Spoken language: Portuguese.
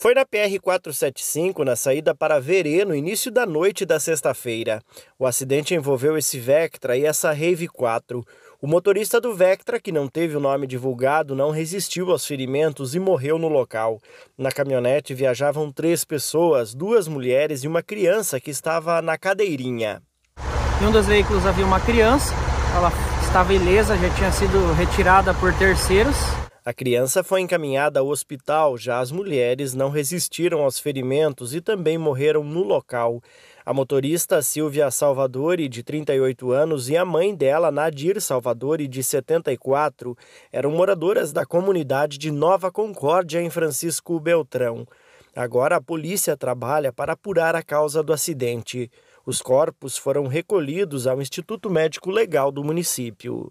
Foi na PR-475, na saída para Verê, no início da noite da sexta-feira. O acidente envolveu esse Vectra e essa Rave 4. O motorista do Vectra, que não teve o nome divulgado, não resistiu aos ferimentos e morreu no local. Na caminhonete viajavam três pessoas, duas mulheres e uma criança que estava na cadeirinha. Em um dos veículos havia uma criança, ela estava ilesa, já tinha sido retirada por terceiros. A criança foi encaminhada ao hospital, já as mulheres não resistiram aos ferimentos e também morreram no local. A motorista Silvia Salvadori, de 38 anos, e a mãe dela, Nadir Salvadori, de 74, eram moradoras da comunidade de Nova Concórdia, em Francisco Beltrão. Agora a polícia trabalha para apurar a causa do acidente. Os corpos foram recolhidos ao Instituto Médico Legal do município.